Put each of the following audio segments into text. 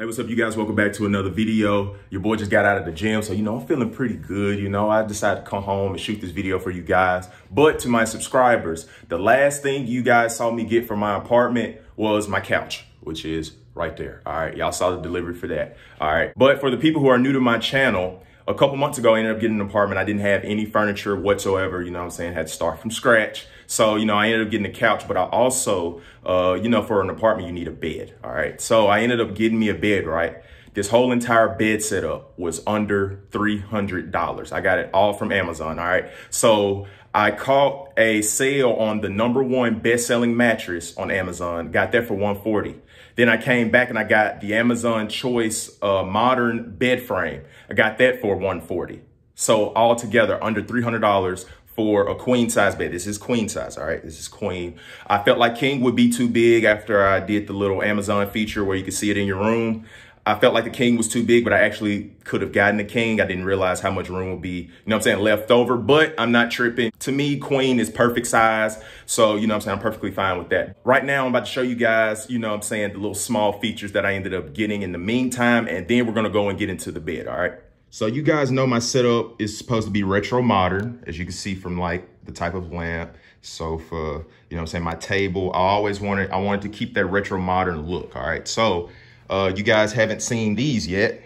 Hey, what's up, you guys? Welcome back to another video. Your boy just got out of the gym, so, you know, I'm feeling pretty good. You know, I decided to come home and shoot this video for you guys. But to my subscribers, the last thing you guys saw me get from my apartment was my couch, which is right there. All right, y'all saw the delivery for that. All right, but for the people who are new to my channel, a couple months ago, I ended up getting an apartment. I didn't have any furniture whatsoever, you know what I'm saying? Had to start from scratch. So, you know, I ended up getting a couch, but I also, uh, you know, for an apartment, you need a bed. All right. So I ended up getting me a bed, right? This whole entire bed setup was under $300. I got it all from Amazon. All right. So I caught a sale on the number one best-selling mattress on Amazon. Got that for 140. Then I came back and I got the Amazon Choice uh, modern bed frame. I got that for 140. So all together under $300 for a queen size bed. This is queen size, all right? This is queen. I felt like king would be too big after I did the little Amazon feature where you can see it in your room. I felt like the king was too big, but I actually could have gotten the king. I didn't realize how much room would be, you know what I'm saying, left over, but I'm not tripping. To me, queen is perfect size. So, you know what I'm saying, I'm perfectly fine with that. Right now, I'm about to show you guys, you know I'm saying, the little small features that I ended up getting in the meantime, and then we're gonna go and get into the bed, all right? So you guys know my setup is supposed to be retro modern, as you can see from like the type of lamp, sofa, you know what I'm saying, my table. I always wanted, I wanted to keep that retro modern look, all right? So uh, you guys haven't seen these yet.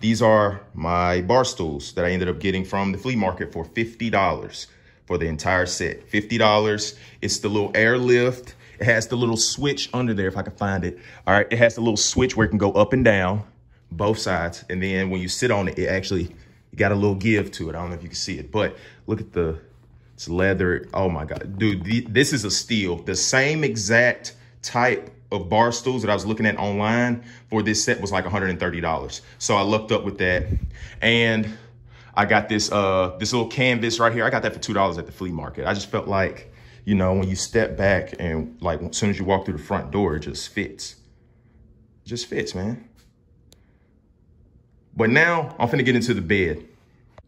These are my bar stools that I ended up getting from the flea market for $50 for the entire set. $50. It's the little airlift. It has the little switch under there, if I can find it. All right, it has the little switch where it can go up and down both sides. And then when you sit on it, it actually got a little give to it. I don't know if you can see it, but look at the, it's leather. Oh my God, dude, the, this is a steal. The same exact type of bar stools that I was looking at online for this set was like $130. So I looked up with that and I got this, uh, this little canvas right here. I got that for $2 at the flea market. I just felt like, you know, when you step back and like as soon as you walk through the front door, it just fits. It just fits, man. But now I'm finna get into the bed.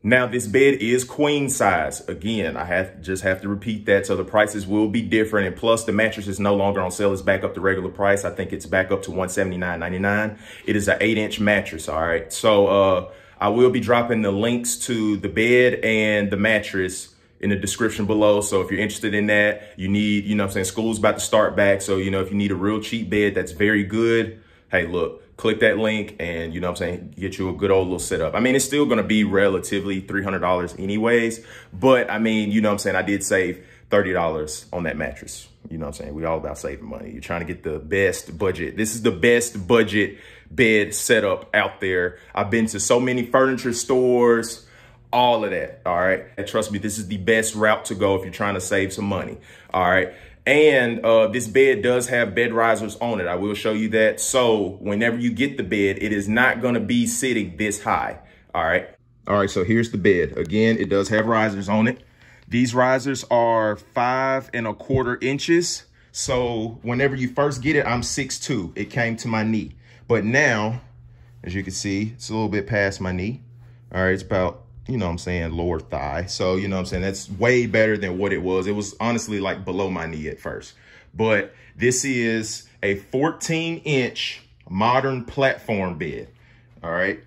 Now this bed is queen size. Again, I have just have to repeat that. So the prices will be different. And plus the mattress is no longer on sale. It's back up to regular price. I think it's back up to $179.99. It is an eight inch mattress. All right. So uh, I will be dropping the links to the bed and the mattress in the description below. So if you're interested in that, you need, you know I'm saying, school's about to start back. So, you know, if you need a real cheap bed that's very good, hey, look, click that link and, you know what I'm saying, get you a good old little setup. I mean, it's still to be relatively $300 anyways, but I mean, you know what I'm saying, I did save $30 on that mattress. You know what I'm saying? We all about saving money. You're trying to get the best budget. This is the best budget bed setup out there. I've been to so many furniture stores, all of that, all right? And trust me, this is the best route to go if you're trying to save some money, all right? And uh, this bed does have bed risers on it. I will show you that. So whenever you get the bed, it is not gonna be sitting this high, all right? All right, so here's the bed. Again, it does have risers on it. These risers are five and a quarter inches. So whenever you first get it, I'm 6'2". It came to my knee. But now, as you can see, it's a little bit past my knee. All right, it's about you know what I'm saying, lower thigh. So, you know I'm saying, that's way better than what it was. It was honestly like below my knee at first. But this is a 14 inch modern platform bed. All right.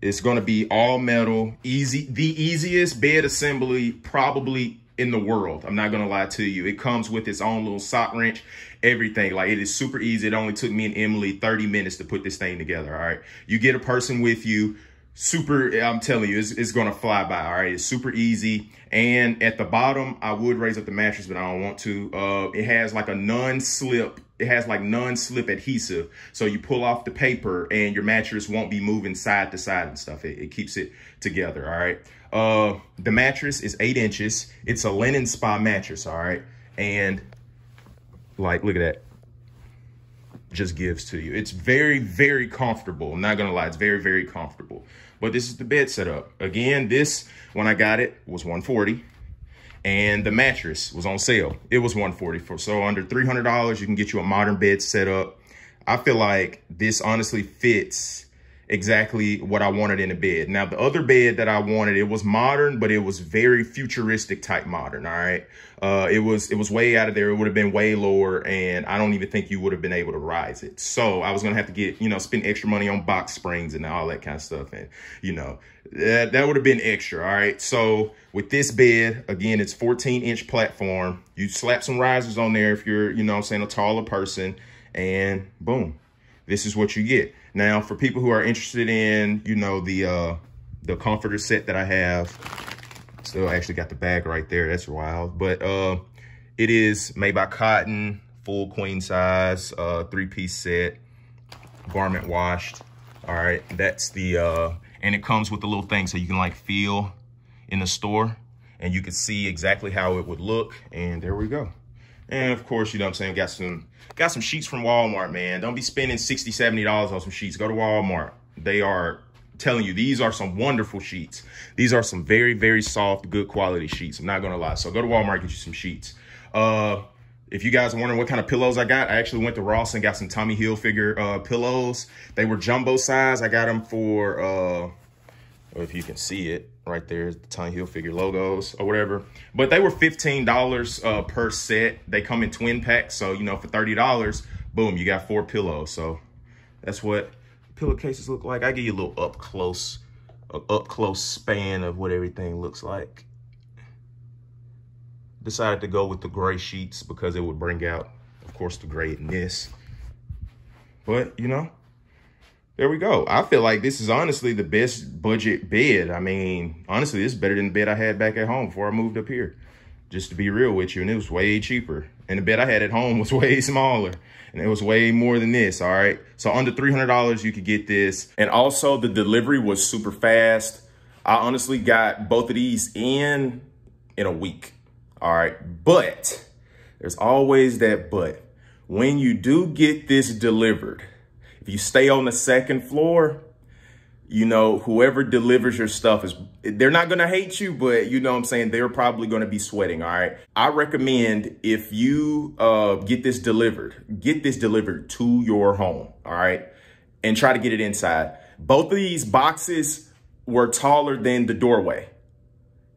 It's to be all metal, easy, the easiest bed assembly probably in the world. I'm not to lie to you. It comes with its own little sock wrench, everything. Like it is super easy. It only took me and Emily 30 minutes to put this thing together. All right. You get a person with you super i'm telling you it's, it's gonna fly by all right? It's super easy. And at the bottom i would raise up the mattress but i don't want to. Uh it has like a non-slip it has like non-slip adhesive. So you pull off the paper and your mattress won't be moving side to side and stuff. It, it keeps it together all right? Uh the mattress is eight inches. It's a Linenspa mattress all right? And like look at that just gives to you. It's very, very comfortable. I'm not going to lie. It's very, very comfortable. But this is the bed setup. Again, this, when I got it, was 140 and the mattress was on sale. It was 140 for so under $300, you can get you a modern bed set up. I feel like this honestly fits exactly what I wanted in a bed. Now, the other bed that I wanted, it was modern, but it was very futuristic type modern. All right. Uh, it was, it was way out of there. It would have been way lower and I don't even think you would have been able to rise it. So I was going to have to get, you know, spend extra money on box springs and all that kind of stuff. And, you know, that, that would have been extra. All right. So with this bed, again, it's 14 inch platform. You slap some risers on there if you're, you know I'm saying, a taller person and boom, this is what you get. Now, for people who are interested in, you know, the uh, the comforter set that I have, still actually got the bag right there. That's wild. But uh, it is made by Cotton, full queen size, uh, three-piece set, garment washed. All right, that's the, uh, and it comes with a little thing so you can like feel in the store and you can see exactly how it would look. And there we go. And of course, you know what I'm saying, got some got some sheets from Walmart, man. Don't be spending 60 $70 on some sheets. Go to Walmart. They are telling you, these are some wonderful sheets. These are some very, very soft, good quality sheets. I'm not to lie. So go to Walmart, get you some sheets. Uh, if you guys are wondering what kind of pillows I got, I actually went to Ross and got some Tommy Hilfiger uh, pillows. They were jumbo size. I got them for, uh, if you can see it, right there, the Tommy Hilfiger logos or whatever. But they were $15 uh, per set. They come in twin packs. So, you know, for $30, boom, you got four pillows. So that's what pillowcases look like. I give you a little up close, up close span of what everything looks like. Decided to go with the gray sheets because it would bring out, of course, the gray in this. But, you know, there we go. I feel like this is honestly the best budget bed. I mean, honestly, this is better than the bed I had back at home before I moved up here. Just to be real with you, and it was way cheaper. And the bed I had at home was way smaller. And it was way more than this, all right? So under $300, you could get this. And also, the delivery was super fast. I honestly got both of these in in a week, all right? But there's always that but. When you do get this delivered, if you stay on the second floor, you know, whoever delivers your stuff is, they're not going to hate you, but you know what I'm saying? They're probably going to be sweating. All right. I recommend if you uh, get this delivered, get this delivered to your home. All right. And try to get it inside. Both of these boxes were taller than the doorway.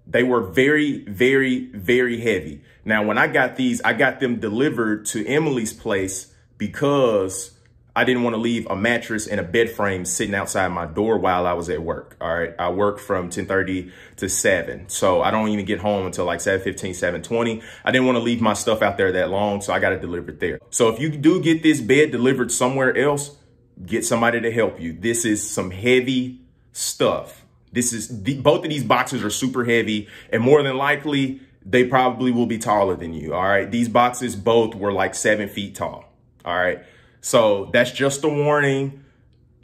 They were very, very, very heavy. Now, when I got these, I got them delivered to Emily's place because I didn't want to leave a mattress and a bed frame sitting outside my door while I was at work. All right. I work from 1030 to 7. So I don't even get home until like 715, 720. I didn't want to leave my stuff out there that long. So I got it delivered there. So if you do get this bed delivered somewhere else, get somebody to help you. This is some heavy stuff. This is the, both of these boxes are super heavy and more than likely they probably will be taller than you. All right. These boxes both were like seven feet tall. All right. So that's just a warning.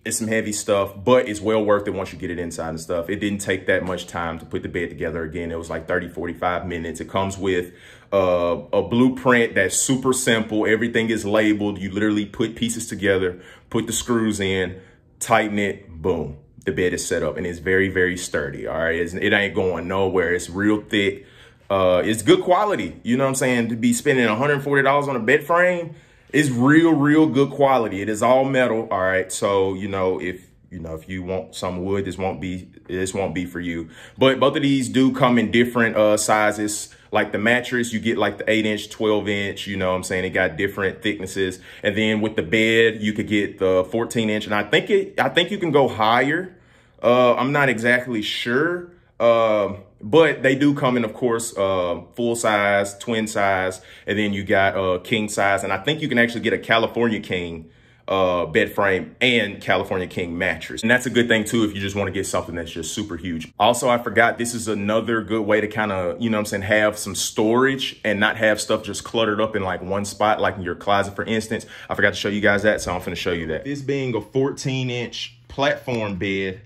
It's some heavy stuff, but it's well worth it once you get it inside and stuff. It didn't take that much time to put the bed together again. It was like 30, 45 minutes. It comes with uh, a blueprint that's super simple. Everything is labeled. You literally put pieces together, put the screws in, tighten it, boom. The bed is set up and it's very, very sturdy. All right. It's, it ain't going nowhere. It's real thick. Uh, it's good quality. You know what I'm saying? To be spending $140 on a bed frame, it's real, real good quality. It is all metal. All right. So, you know, if, you know, if you want some wood, this won't be, this won't be for you. But both of these do come in different uh, sizes. Like the mattress, you get like the 8 inch, 12 inch, you know what I'm saying? It got different thicknesses. And then with the bed, you could get the 14 inch. And I think it, I think you can go higher. Uh, I'm not exactly sure. Uh, but they do come in, of course, uh, full size, twin size, and then you got uh, king size. And I think you can actually get a California King uh, bed frame and California King mattress. And that's a good thing too if you just want to get something that's just super huge. Also, I forgot this is another good way to kind of, you know I'm saying, have some storage and not have stuff just cluttered up in like one spot, like in your closet, for instance. I forgot to show you guys that, so I'm going to show you that. This being a 14 inch platform bed,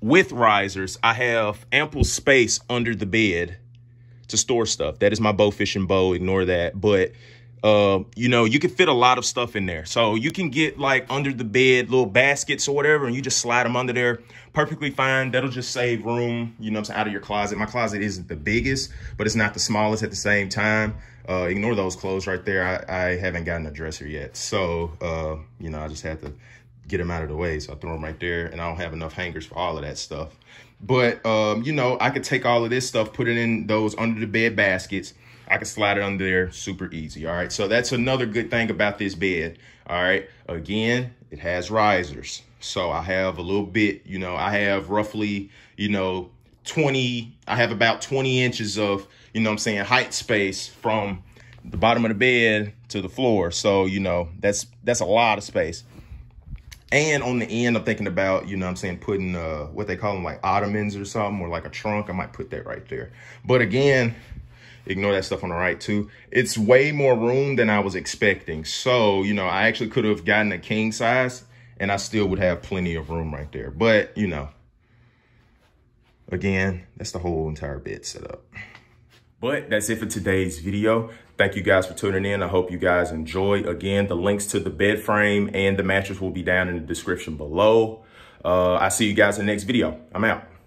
with risers, I have ample space under the bed to store stuff. That is my bow fishing bow. Ignore that. But, uh, you know, you can fit a lot of stuff in there. So you can get like under the bed little baskets or whatever, and you just slide them under there. Perfectly fine. That'll just save room, you know, out of your closet. My closet isn't the biggest, but it's not the smallest at the same time. Uh, ignore those clothes right there. I, I haven't gotten a dresser yet. So, uh, you know, I just had to get them out of the way. So I throw them right there and I don't have enough hangers for all of that stuff. But, um, you know, I could take all of this stuff, put it in those under the bed baskets. I can slide it under there super easy. All right. So that's another good thing about this bed. All right. Again, it has risers. So I have a little bit, you know, I have roughly, you know, 20, I have about 20 inches of, you know I'm saying, height space from the bottom of the bed to the floor. So, you know, that's that's a lot of space. And on the end, I'm thinking about, you know I'm saying, putting uh, what they call them like ottomans or something, or like a trunk. I might put that right there. But again, ignore that stuff on the right too. It's way more room than I was expecting. So, you know, I actually could have gotten a king size and I still would have plenty of room right there. But, you know, again, that's the whole entire bed setup. But that's it for today's video. Thank you guys for tuning in. I hope you guys enjoy. Again, the links to the bed frame and the mattress will be down in the description below. Uh, I see you guys in the next video. I'm out.